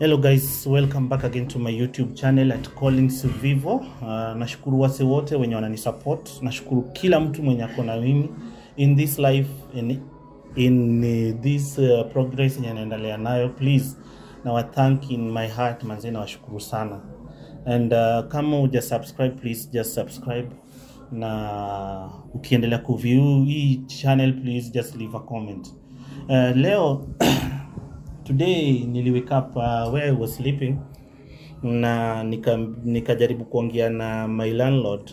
Hello guys, welcome back again to my YouTube channel at Collins Vivo. Uh, nashukuru wase wote wenye wananisupport. Nashukuru kila mtu mwenye ako na mimi in this life in, in uh, this uh, progress yenye naendelea nayo. Please na wa thank in my heart manze, nawashukuru sana and uh, kama uja subscribe please just subscribe na ukiendelea kuview hii channel please just leave a comment. Uh, leo today nili wake up uh, where I was sleeping na nika nikajaribu kuongea na my landlord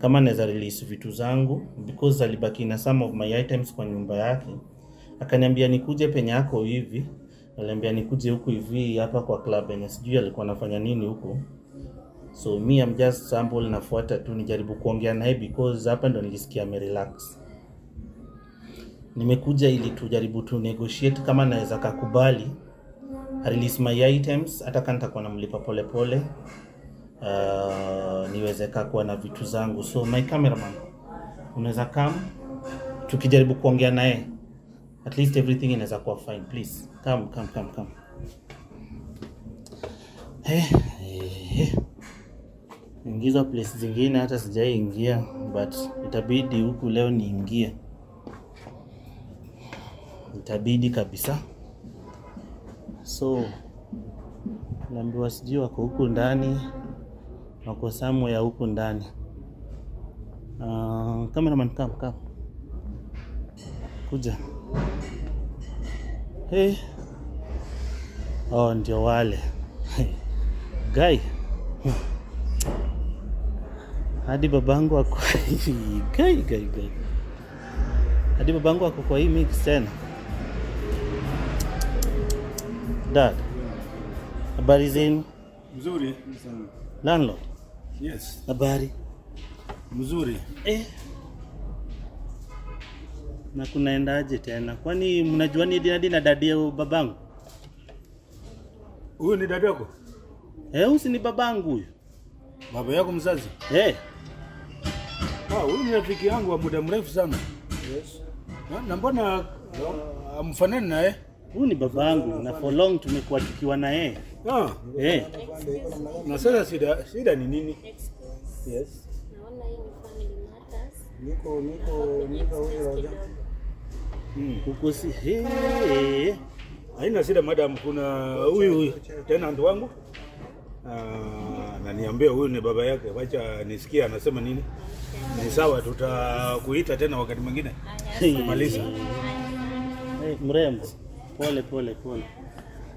kama naweza release vitu zangu because alibaki na some of my items kwa nyumba yake. Akaniambia nikuje penye yako hivi, aliambia nikuje huku hivi hapa kwa club yenye sijui alikuwa anafanya nini huko. So me I'm just sample nafuata tu nijaribu kuongea naye because hapa ndo nilisikia amerelax nimekuja ili tujaribu tu negotiate kama naweza kakubali. Release my items hata kama nitakuwa namlipa pole pole, uh, niweze kakuwa na vitu zangu. So my cameraman unaweza come. Tukijaribu kuongea naye at least everything inaweza kuwa fine. Please come come come come. Hey, hey. ingizwa place zingine hata sijaingia, but itabidi huku leo niingie itabidi kabisa. So naambiwa sijui wako huku ndani, wako somewhere huku ndani. Uh, cameraman come come, kuja. Hey. Oh, ndio wale gai hadi babangu ako gai gai guy hadi babangu ako kwa hii mix tena. Dad, habari zenu? Mzuri sana. Landlord, Yes, habari mzuri. eh. Na kunaendaje tena? Kwani mnajua ni dina na dadi ya babangu? Huyu ni dada yako? Eh, usi ni babangu huyu Baba yako mzazi? eh. Ah, huyu ni rafiki yangu wa muda mrefu sana. Yes. Na, na mbona uh, amfanani naye? Huyu ni baba yangu na for long tumekuwa tukiwa na yeye Ah, eh. na sasa shida shida ni nini? Yes. Naona hii ni family matters. Niko niko niko huyo Roja. Hmm. Huko si hey. Haina shida madam, kuna huyu huyu tena ndo wangu. Ah, na niambia huyu ni baba yake. Wacha nisikie anasema nini. Ni sawa, tutakuita tena wakati mwingine. Kumaliza. Hey, mrembo, pole pole pole.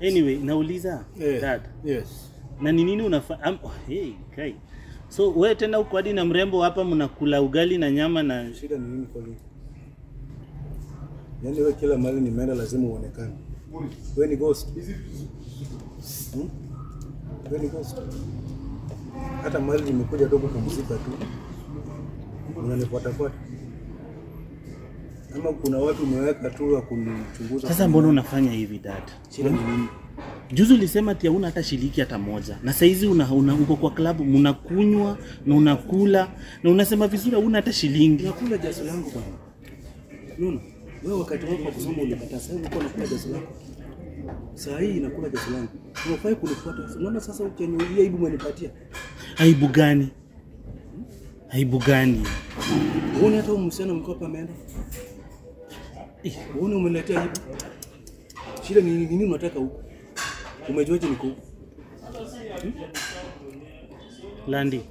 Anyway, nauliza yeah. dad, Yes. na ni nini unafanya? Oh, hey, kai. So wewe tena uko hadi na mrembo hapa mnakula ugali na nyama na Shida ni nini kwani? Yaani wewe kila mahali nimeenda lazima uonekane. Wewe ni ghost. Hmm? Wewe ni ghost. Hata mahali nimekuja tu kupumzika tu. Unanifuata fuata. Ama kuna watu umeweka tu wa kunichunguza. Sasa mbona unafanya hivi dada? shida ni nini? Juzi ulisema ati hauna hata shilingi hata moja, na saizi una, una uko kwa klabu mnakunywa na unakula na unasema vizuri hauna hata shilingi. Nakula jasho langu bwana. Unaona? Wewe wakati wako wa kusoma ulipata sasa uko nakula jasho lako. Saa hii nakula jasho langu. Unafai kunifuata. Unaona sasa ukiniulia aibu umenipatia. Aibu gani? Aibu gani? Uone hata huyu msichana mko hapa ameenda. Eh, uone umeletea hivi. Shida ni nini unataka huko? Umejuaje niko huko? Landi,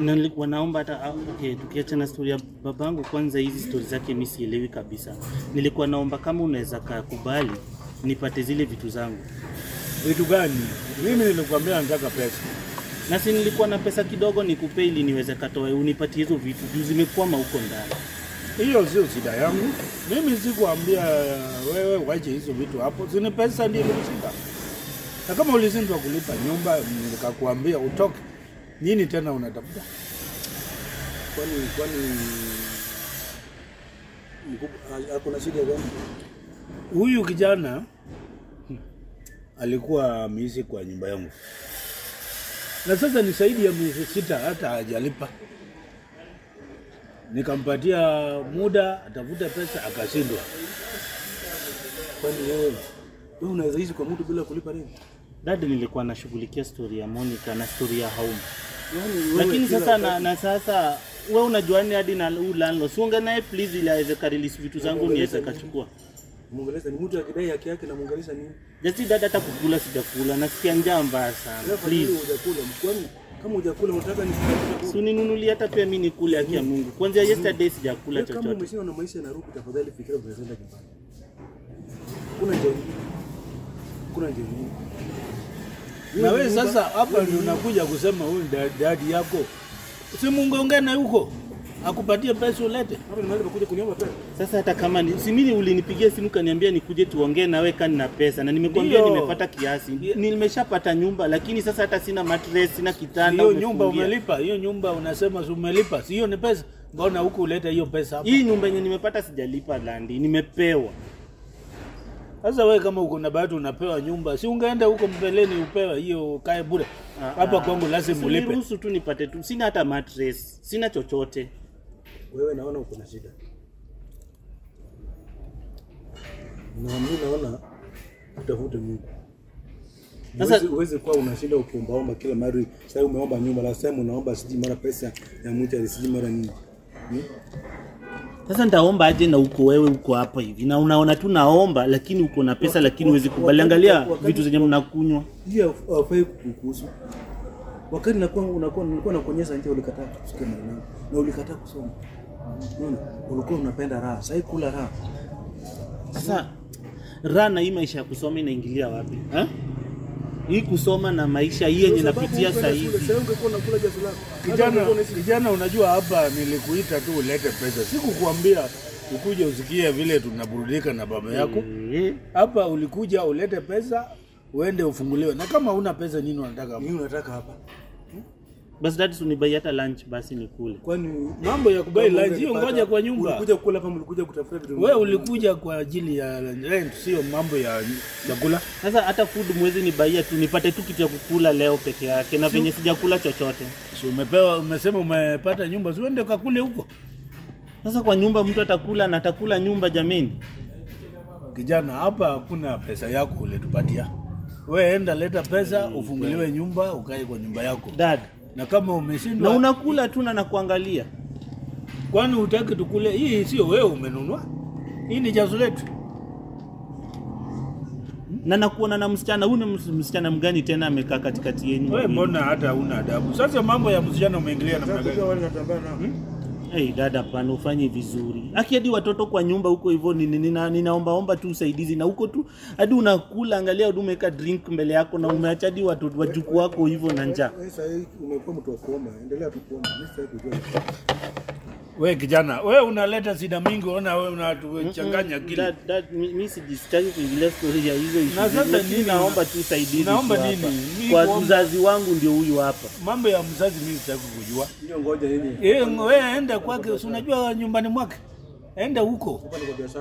na nilikuwa naomba hata okay, tukiacha na story ya babangu kwanza, hizi story zake mimi sielewi kabisa. Nilikuwa naomba kama unaweza kukubali nipate zile vitu zangu, Vitu gani? Mimi nilikwambia nataka pesa. na si nilikuwa na pesa kidogo nikupe ili niweze katoe unipatie hizo vitu juu zimekwama huko ndani. Hiyo sio shida yangu. Mimi sikuambia wewe wache hizo vitu hapo, zini pesa ndio shida. Na kama ulishindwa kulipa nyumba, nikakuambia utoke, nini tena unatafuta? Kwani kwani hakuna shida gani? Huyu kijana alikuwa ameishi kwa nyumba yangu, na sasa ni zaidi ya miezi sita, hata hajalipa. Nikampatia muda atavuta pesa, akashindwa. Kwani wewe Wewe unaweza ishi kwa mtu bila kulipa rent? Dada, nilikuwa nashughulikia story ya Monica na story ya Haume. Yaani lakini sasa na, na sasa we unajuani hadi na huyu landlord siunge naye please ili aweze karelease vitu zangu niweze kachukua Muongeleza ni mtu akidai haki yake na muongeleza nini? jasi dada hata kukula sijakula nasikia njaa mbaya sana please hujakula. Kwani kama hujakula unataka ni si ninunuli hata pia mimi nikule haki ya Mungu Kwanza yesterday sijakula Kama chochote umeshinda na maisha na ruku, tafadhali fikiria unaenda nyumbani. Kuna njia nyingine. Kuna njia nyingine. Na wewe sasa hapa ndio unakuja kusema huyu dadi yako, si mungeongea na huko akupatie pesa ulete. Sasa hata kama ni, si mimi ulinipigia simu kaniambia nikuje tuongee nawe kani na pesa na nimekwambia nimepata kiasi nimeshapata nyumba lakini sasa hata sina mattress sina kitanda Hiyo nyumba umelipa, hiyo nyumba unasema umelipa, si hiyo ni pesa? Mbona huku ulete hiyo pesa hapa? hii nyumba yenye nimepata sijalipa landi nimepewa Sasa wewe kama uko na bahati unapewa nyumba, si ungeenda huko mbeleni upewe hiyo kae bure. Hapa kwangu lazima ulipe. Ruhusu tu nipate tu, sina hata mattress, sina chochote. Wewe naona uko na shida. Na mimi naona utafute Mungu. Sasa- uweze kuwa unashinda ukiombaomba kila mara. Sasa umeomba nyumba, la sema unaomba siji mara pesa ya mtu siji mara nini. Hmm? Sasa nitaomba aje na uko wewe uko hapa hivi na unaona tu naomba, lakini uko na pesa lakini huwezi kubali. Angalia vitu zenye mnakunywa. Hiyo hafai kukuhusu. Wakati nakuwa unakuwa nilikuwa nakuonyesha nje ulikataa kusikia maneno na ulikataa kusoma. Unaona? Ulikuwa unapenda raha. Sasa kula raha. Sasa raha na hii maisha ya kusoma inaingilia wapi ha? Hii kusoma na maisha hii yenye napitia sasa hivi Sasa ungekuwa unakula jasho lako. Kijana, kijana, unajua hapa nilikuita tu ulete pesa, sikukuambia ukuje usikie vile tunaburudika na baba yako. Eh, Hapa ulikuja ulete pesa uende ufunguliwe, na kama una pesa nini unataka hapa? Nini unataka hapa? Basi dadi unibai hata lunch basi nikule. Kwani Mambo ya kubai lunch hiyo, ngoja kwa nyumba. Ulikuja kula hapa, mlikuja kutafuta vitu. Wewe ulikuja kwa ajili ya rent, sio mambo ya chakula. Sasa hata food mwezi nibaia tu nipate tu kitu ya kukula leo peke yake na venye sijakula chochote. Si umepewa, umesema umepata nyumba, si uende ukakule huko. Sasa kwa nyumba mtu atakula na atakula nyumba jameni. Kijana, hapa hakuna pesa yako ulitupatia. We enda leta pesa, ufunguliwe nyumba, ukae kwa nyumba yako, Dad, na kama umeshindwa na unakula tu na nakuangalia. kwani utaki tukule? Hii sio wewe umenunua, hii ni jazo letu. Na nakuona na msichana huyu ni msichana mgani tena amekaa katikati yenu? Wewe mbona hata una adabu? Sasa mambo ya msichana umeingilia namna gani? Hey, dada pana ufanye vizuri. Aki hadi watoto kwa nyumba huko hivyo ni- nina, nina, ninaombaomba tu usaidizi na huko tu hadi unakula, angalia hadi umeweka drink mbele yako na umeacha hadi watoto wajukuu wako hivyo na njaa. Sasa umekuwa mtu wa endelea. Mimi sasa. We kijana, we unaleta shida mingi, ona we unatuchanganya akili. Mi mi sijistaki kuingilia story ya hizo issues. Na sasa nini? naomba tu usaidizi. Naomba nini? hapa. Kwa mzazi wangu ndio huyu hapa. Mambo ya mzazi mimi sitaki kujua. Ndio ngoja nini? Eh, we enda kwake, si unajua nyumbani mwake, enda huko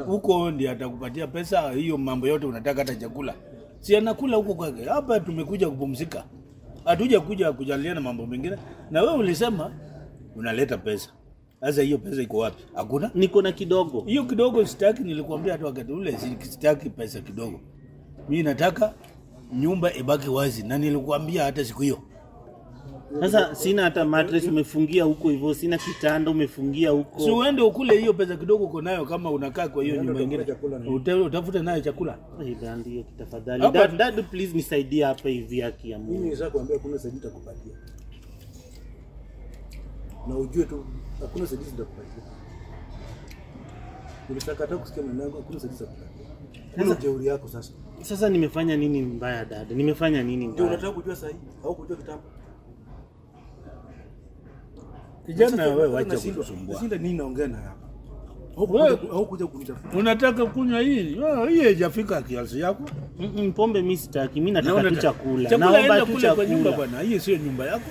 huko, ndi atakupatia pesa hiyo. Mambo yote unataka, hata chakula si anakula huko kwake. Hapa tumekuja kupumzika, hatuja kuja kujaliana mambo mengine. Na wewe ulisema unaleta pesa, sasa hiyo pesa iko wapi? Hakuna Niko na kidogo. hiyo kidogo. Sitaki, nilikwambia hata wakati ule, si- sitaki pesa kidogo. Mimi nataka nyumba ibaki wazi, na nilikwambia hata siku hiyo. Sasa sina hata mattress umefungia huko hivyo, sina kitanda umefungia huko. Si uende ukule hiyo pesa kidogo uko nayo, kama unakaa kwa hiyo nyumba ingine, chakula Ute- utafute nayo chakula. Tafadhali. Dad, dad, please nisaidie hapa hivi haki ya Mungu. Mimi nisha kuambia kuna saidia nitakupatia. Na ujue tu hakuna usaidizi nitakupatia. Ulisakataa kusikia maneno yangu, hakuna usaidizi nitakupatia. Kuna jeuri yako sasa. Sasa nimefanya nini mbaya dada? Nimefanya nini mbaya? Ndio unataka kujua sahihi au kujua kitambo? Kijana wewe, wacha kutusumbua. Nashinda nini naongea na hapa? Wewe- Au kuja au kunitafuta. Unataka kunywa hii? Ah, Hii haijafika kiasi yako. Mm, pombe mimi sitaki, mimi nataka tu chakula. Chakula Naomba tu kule kwa nyumba chakula. bwana. Hii sio nyumba yako.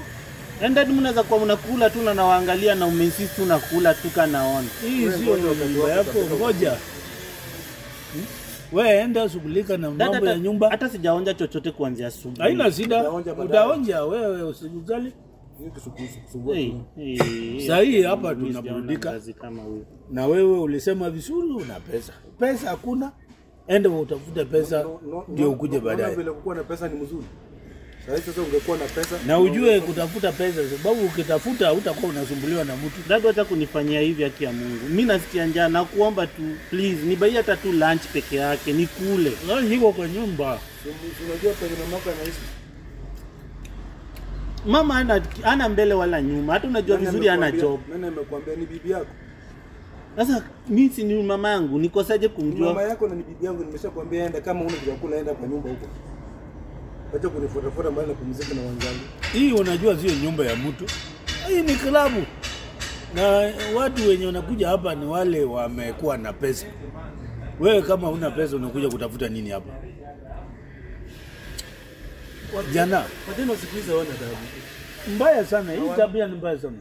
And dad, mnaweza kuwa mnakula tu na nawaangalia na umeinsist tu nakula tu kanaona. Hii sio nyumba yako. Ngoja. Hmm? Wewe enda shughulika na mambo ya nyumba. Hata sijaonja chochote kuanzia asubuhi. Haina shida. Utaonja wewe usijali. Hii kisukusu kusumbua. Hey, hey, Saa hii hapa tunaburudika. Na wewe ulisema vizuri una pesa. Pesa hakuna. ende utafute pesa ndio ukuje baadaye. vile kukuwa na pesa ni mzuri. Sasa sasa ungekuwa na pesa Na ujue kutafuta pesa, sababu ukitafuta hutakuwa unasumbuliwa na mtu. Dada, hata kunifanyia hivi haki ya Mungu. mi nasikia njaa na kuomba tu please nibai hata tu lunch peke yake nikule. Niko kwa nyumba. Unajua penye mamako anaishi. Mama ana ana mbele wala nyuma. Hata unajua vizuri ana job. Mimi nimekuambia ni bibi yako? Sasa mimi si ni mama yangu, nikosaje kumjua? mama yako na ni bibi yangu, nimeshakwambia enda kama una chakula enda kwa nyumba huko. Acha kunifuatafuata mahali napumzika na wenzangu. Hii unajua sio nyumba ya mtu, hii ni klabu, na watu wenye wanakuja hapa ni wale wamekuwa na pesa. Wewe kama una pesa unakuja kutafuta nini hapa? Jana Watendo siku hizi hawana adabu. mbaya sana, hii tabia ni mbaya sana.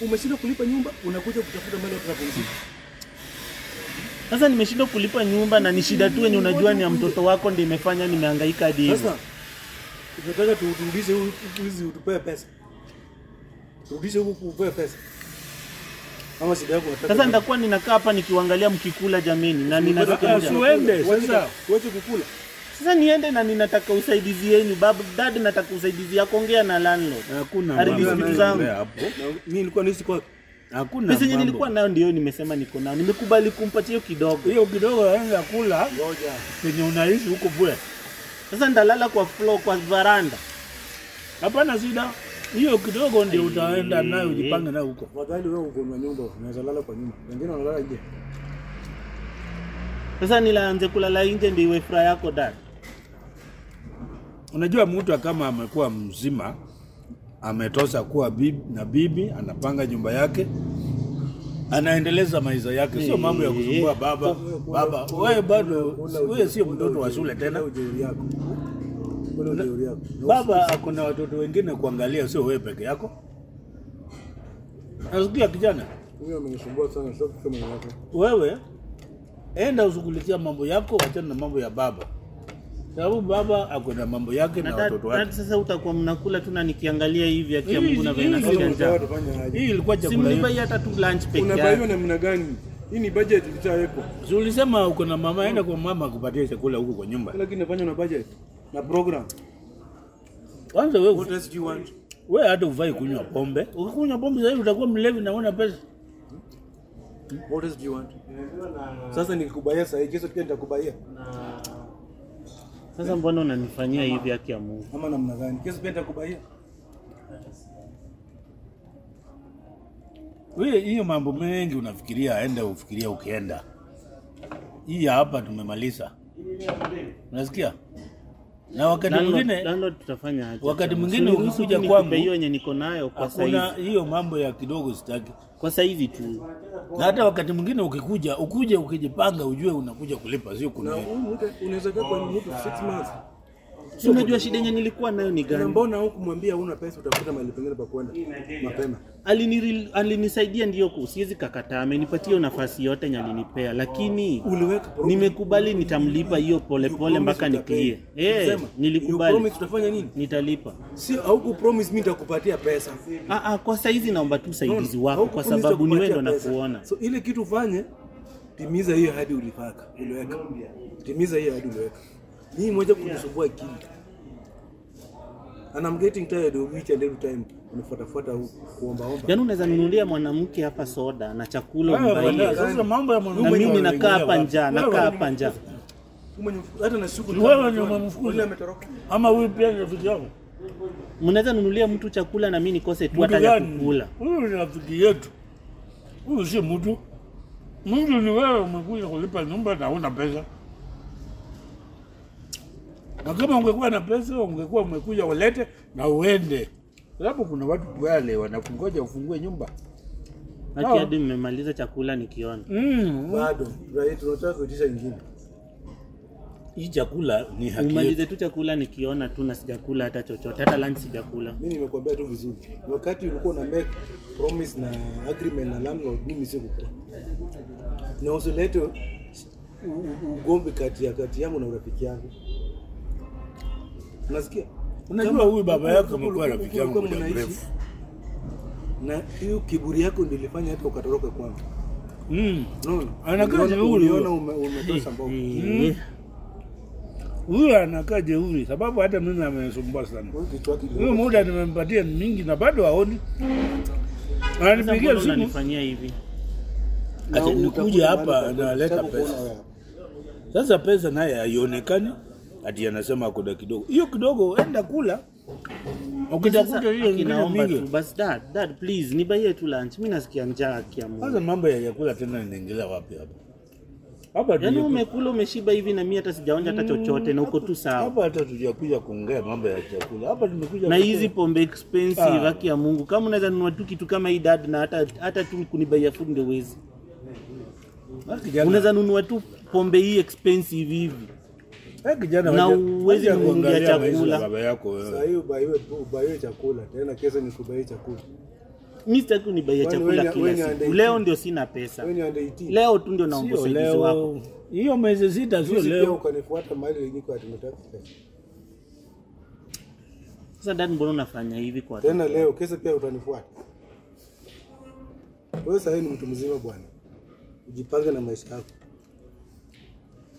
Umeshindwa kulipa nyumba, unakuja kutafuta mahali ya wanapumzika. Sasa nimeshindwa kulipa nyumba na ni shida tu yenye unajua ni ya mtoto wako ndio imefanya nimehangaika hadi hivi. Sasa tunataka turudishe hizi utupee pesa. Turudishe huku upee pesa. Shida yako nataka. Sasa nitakuwa ninakaa hapa nikiwaangalia mkikula jameni na ninasikia Ah, uende Uache- sasa. Kukula. Sasa niende na ninataka usaidizi yenu. babu dad nataka usaidizi yako ongea na landlord. Hakuna Haribu vitu zangu. hapo. Mimi nilikuwa naishi kwa Hakuna Pesa nilikuwa nayo ndio nimesema niko nayo. Nimekubali kumpatia hiyo kidogo. hiyo kidogo aenda kula Ngoja. penye unaishi huko bure. Sasa ndalala kwa floor kwa varanda. Hapana shida, hiyo kidogo ndio utaenda nayo ujipange nayo huko. Wadhani wewe uko na nyumba, unaweza lala kwa nyumba. Wengine wanalala nje. Sasa nilaanze kulala nje ndio iwe furaha yako dad. Unajua mtu kama amekuwa mzima ametosa kuwa bibi na bibi, anapanga nyumba yake, anaendeleza maisha yake, sio mambo ya kusumbua baba. Baba wewe bado, wewe sio mtoto wa shule tena. Baba akona watoto wengine kuangalia, sio wewe peke yako. Nasikia kijana, wewe enda ushughulikia mambo yako, wachana na mambo ya baba, sababu baba ako na mambo yake na watoto wake. sasa utakuwa mnakula tu na nikiangalia hivi akia Mungu na vile nasikia? Hii ilikuwa chakula yetu. hata tu lunch peke Unabaiwa na namna gani? Hii ni budget ilishawekwa. Si ulisema uko na mama, enda kwa mama akupatie chakula huko kwa nyumba. Lakini nafanya na budget na program. Kwanza What wewe else do you want? wewe hata uvai kunywa pombe. Ukikunywa pombe sasa utakuwa mlevi na una pesa. What else do you want? Sasa nikikubaya sasa kesho pia nitakubaia. Sasa mbona unanifanyia hivi haki ya Mungu? Ama namna gani? Kesi pia nitakubaia. Wewe hiyo mambo mengi unafikiria, enda ufikiria ukienda. Hii hapa tumemaliza. Unasikia? Na wakati mwingine wakati mwingine ukikuja kwangu, hiyo yenye niko nayo kwa sasa hivi, hiyo mambo ya kidogo sitaki. Kwa sasa hivi tu. Na hata wakati mwingine ukikuja, ukuje ukijipanga ujue unakuja kulipa sio Na kuna. unaweza kaa kwa mtu 6 months. Si unajua shida yenye nilikuwa nayo ni Na gani? mbona hukumwambia una pesa utafuta mahali pengine pa kwenda mapema? Aliniri- Alinisaidia ndio, ku- siwezi kakataa, amenipatia hiyo nafasi yote yenye alinipea, lakini Uliweka nimekubali nitamlipa hiyo polepole mpaka nikie. Eh, nilikubali promise utafanya nini? nitalipa. Si hauku promise mimi nitakupatia pesa. Ah, ah, kwa saizi naomba tu usaidizi wako, kwa sababu ni wewe ndo nakuona. So ile kitu ufanye, timiza hiyo hadi ulipaka, uliweka. Timiza hiyo hadi uliweka. Hii moja kunisumbua akili. And I'm getting tired of each and every time unafuatafuata huku kuomba omba. Yaani unaweza nunulia mwanamke hapa soda na chakula umbaie, Sasa mambo ya na mimi nakaa hapa njaa, nakaa hapa njaa. Hata na shughuli. Wewe ndio umemfukuza. Yule ametoroka. Ama huyu pia ni rafiki yako? Mnaweza nunulia mtu chakula na mimi nikose tu hata ya kukula. Huyu ni rafiki yetu. Huyu si mtu. Mtu ni wewe umekuja kulipa nyumba na una pesa. Na kama ungekuwa na pesa ungekuwa umekuja ulete na uende. Sababu kuna watu wale wanakungoja ufungue nyumba. Haki hadi mmemaliza chakula nikiona. Mm. Bado, tunataka kuitisha ingine. Hii chakula ni haki Umalize tu chakula nikiona tu na sijakula hata chochote, hata lunch sijakula. Mimi nimekuambia tu vizuri. Wakati ulikuwa na make promise na agreement na landlord, mimi sikukua. Na usilete u- u- ugomvi kati ya kati yangu na urafiki yangu. Unasikia? Unajua huyu baba yako amekuwa rafiki yangu kwa muda mrefu. Na hiyo kiburi yako ndio ilifanya hata ukatoroka kwangu. Mm. Unaona? Anakaa jeuri uliona umetosha mbovu. Eh, Huyu anakaa jeuri sababu hata mimi amenisumbua sana. Huyu Huyo muda nimempatia ni mingi na bado haoni. Ananipigia simu unanifanyia hivi? Acha nikuje hapa kuona pesa. Sasa pesa naye haionekani, ati anasema kuna kidogo. Hiyo kidogo enda kula, ukitakuta hiyo ingine mingi. Bas dad, dad please nibaie tu lunch. Mimi nasikia njaa kia Mungu. Sasa mambo ya chakula tena inaingilia wapi hapa? Hapa Yaani umekula umeshiba hivi na mimi hata sijaonja hata chochote na uko tu sawa. hapa hata tujakuja kuongea mambo ya chakula. Hapa tumekuja Na hizi pombe expensive Ah. haki ya Mungu. Kama unaweza nunua tu kitu kama hii dad na hata hata tu kunibaia food ndio uwezi. Unaweza nunua tu pombe hii expensive hivi. Eh, na uwezi kununulia chakula. ubaiwe chakula tena. Mimi sitaki chakula kila siku. Leo ndio sina pesa. Wewe ni under 18. Leo tu ndio naomba usaidizi wako. Hiyo miezi sita sio leo. ukanifuata mahali pesa. Sasa dad, mbona unafanya hivi kwa Tena leo Kesa pia utanifuata. Wewe sasa ni mtu mzima bwana. Ujipange na maisha yako.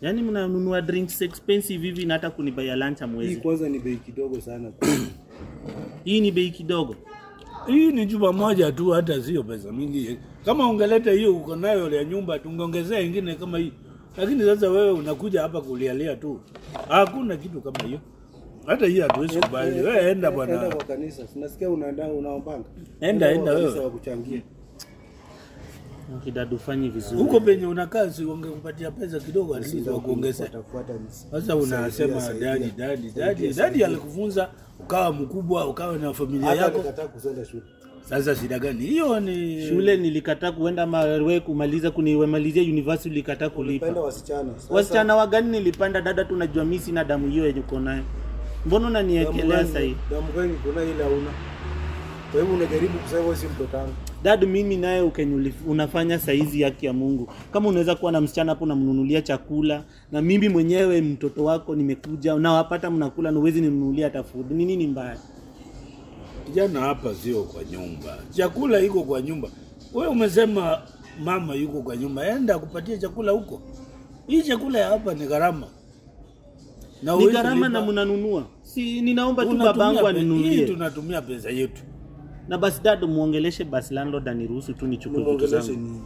Yaani mnanunua drinks expensive hivi na hata kunibaya lunch Hii kwanza ni bei kidogo sana. Hii ni bei kidogo. Hii ni chupa moja tu, hata sio pesa mingi. Kama ungeleta hiyo uko nayo ya nyumba, tungeongezea ingine kama hii. Lakini sasa wewe unakuja hapa kulialia tu, hakuna kitu kama hiyo. Hata hii hatuwezi kubali. Wewe enda bwana, Enda kwa kanisa. Sinasikia unaenda unaombanga. Enda, enda wewe wewe. wakuchangie. Kidadu fanyi vizuri. huko penye unakaa, si wangekupatia pesa kidogo, alizo. Watafuata misi. Sasa unasema dadi dadi, dadi, dadi, dadi alikufunza ukawa mkubwa, ukawa na familia yako. nikataa kusenda shule. Sasa shida gani hiyo? Ni Shule nilikataa kuenda mawe kumaliza kuniwemalizia university ulikataa kulipa. kulipa. wasichana. Sasa, Wasichana wagani nilipanda dada tunajua mimi sina damu hiyo yenye uko nayo. Mbona unaniekelea sasa hivi? Damu gani kuna ile hauna? Kwa hivyo unajaribu kusema wewe si mtoto wangu. Dad, mimi naye ukenye unafanya saizi yake ya Mungu. Kama unaweza kuwa na msichana hapo namnunulia chakula na mimi mwenyewe mtoto wako nimekuja unawapata mnakula na uwezi ninunulia hata food. Ni nini mbaya? kijana hapa sio kwa nyumba, chakula iko kwa nyumba. We umesema mama yuko kwa nyumba, enda akupatie chakula huko. Hii chakula ya hapa ni gharama na Ni gharama na mnanunua. Si ninaomba tu babangu aninunulie. Hii tunatumia pesa yetu. Na basi dad muongeleshe basi landlord aniruhusu tu nichukue vitu zangu.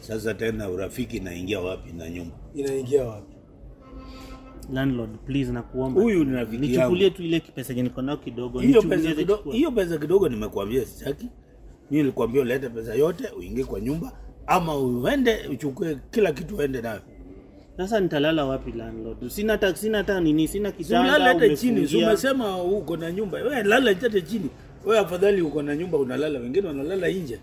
Sasa tena urafiki inaingia wapi na nyumba? Inaingia wapi? Landlord please nakuomba. Huyu ni rafiki Nichukulie tu ile pesa yenye niko nayo kidogo. Hiyo pesa kidogo, hiyo pesa kidogo nimekuambia sitaki. Mimi nilikwambia ulete pesa yote uingie kwa nyumba ama uende uchukue kila kitu uende nayo. Sasa nitalala wapi landlord? Sina hata sina hata nini, sina Si kitanda. hata chini, umesema uko na nyumba. Wewe lala hata chini. Wewe afadhali uko na nyumba unalala, wengine wanalala nje.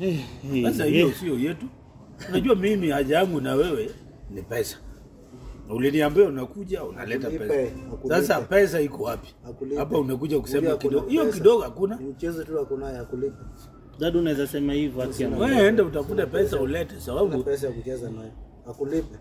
Eh, hey, Sasa eh. hiyo sio yetu. Unajua mimi haja yangu na wewe ni pesa. Uliniambia unakuja unaleta pesa. Sasa pesa iko wapi? Hapa unakuja kusema kidogo. Hiyo kidogo hakuna. Ni mchezo tu hakuna ya akulipa. Dad unaweza sema hivyo haki. Wewe enda utafute pesa ulete, sababu pesa ya kucheza nayo. Akulipe.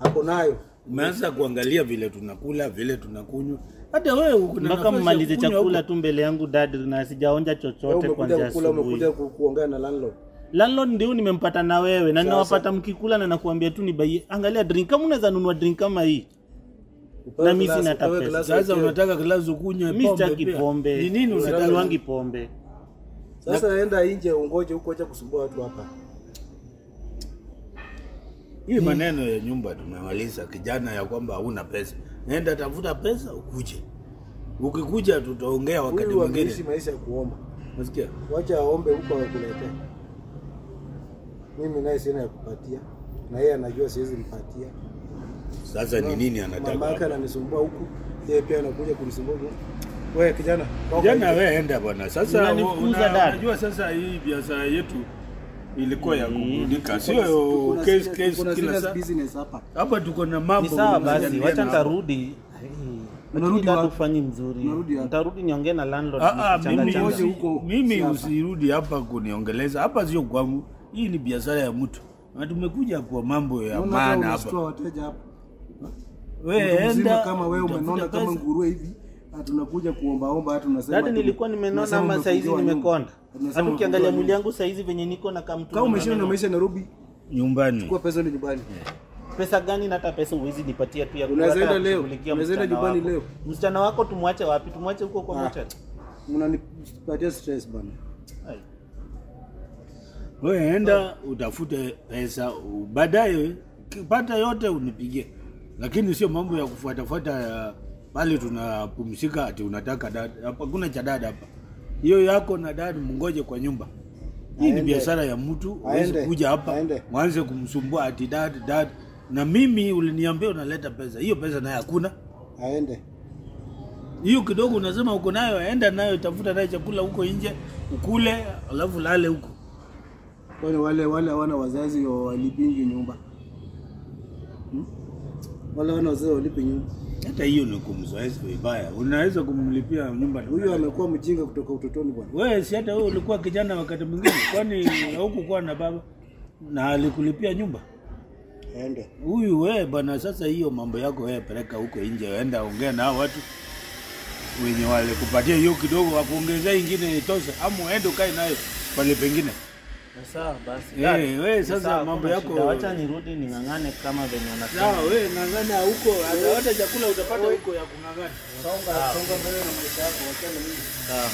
Ako nayo. umeanza kuangalia vile tunakula, vile tunakunywa. Hata wewe uko na mpaka mmalize chakula tu mbele yangu dad, na sijaonja chochote kwanza asubuhi. umekuja kuongea na landlord. Landlord ndio nimempata na wewe na ninawapata mkikula na nakuambia tu ni bai. Angalia drink kama unaweza nunua drink kama hii. Na mimi sina hata pesa. Sasa unataka glasi ukunywe pombe? Mimi sitaki pombe. Ni nini unataka? Sinywangi pombe. Sasa enda nje ungoje huko acha kusumbua watu hapa. Hii maneno ya nyumba tumemaliza, kijana, ya kwamba hauna pesa. Nenda tafuta pesa ukuje. Ukikuja tutaongea wakati mwingine. Huyu maisha ya kuomba. Unasikia? Wacha aombe huko akuletee. Mimi naye sina ya kupatia. Na yeye anajua siwezi mpatia. Sasa ni nini anataka? Mama yake ananisumbua huku. Yeye pia anakuja kunisumbua. Wewe kijana, Kijana wewe enda bwana. Sasa Unanifukuza dada. unajua sasa hii biashara yetu ilikuwa ya kuburudika, Tuko sio tuko na case case kila saa. business hapa. Hapa tuko na mambo. Ni sawa basi, wacha nitarudi. Ufanyi mzuri. Nitarudi niongee na landlord. Ah, ah, mimi yote huko mimi usirudi hapa kuniongeleza. Hapa sio kwangu. Hii ni biashara ya mtu. Na tumekuja kwa mambo ya maana hapa. wateja hapa. Wewe enda kama wewe umenona kama nguruwe hivi. Ah, tunakuja kuombaomba hata tunasema Dada, nilikuwa nimenona ama saizi hizi nimekonda. Hata ukiangalia mwili wangu yangu saizi venye niko na kamtu. Kama umeshinda na maisha Nairobi, nyumbani chukua pesa ni nyumbani. Pesa gani na hata pesa huwezi nipatia tu ya Unaweza Unaenda leo. kushughulikia Unaweza enda msichana nyumbani wako. leo. Msichana wako tumwache wapi? Tumwache huko kwa Ah. mochari. Unanipatia stress bana. Wewe enda utafute pesa baadaye ukipata yote unipigie lakini sio mambo ya kufuatafuata ya pale tunapumzika ati unataka dada hapa kuna cha dada hapa hiyo yako na dada mngoje kwa nyumba hii ni biashara ya mtu uweze kuja hapa mwanze kumsumbua ati dad dad na mimi uliniambia unaleta pesa hiyo pesa naye hakuna Aende. hiyo kidogo unasema uko nayo aenda nayo tafuta nayo chakula huko nje ukule alafu lale huko Kwani wale wale wana wazazi wa- walipingi nyumba? Hmm? Wale wana wazazi walipi nyumba. Hata hiyo ni kumzoezi vibaya. Unaweza kumlipia nyumba. Huyo, Huyu amekuwa mjinga kutoka utotoni bwana. wewe si hata wewe ulikuwa kijana wakati mwingine? Kwani haukukuwa na baba na alikulipia nyumba? Aende. huyu wewe bwana sasa hiyo mambo yako wewe peleka huko nje enda ongea na hao watu wenye walikupatia hiyo kidogo wakuongezea ingine itoshe. Ama uende ukae nayo pale pengine Sawa basi. Eh, wewe ni sasa mambo yako- Acha nirudi ning'ang'ane kama venye unasema. sawa wewe ng'ang'ana huko hata chakula utapata huko ya kung'ang'ana Songa songa mbele na maisha yako, wachana mimi. Sawa.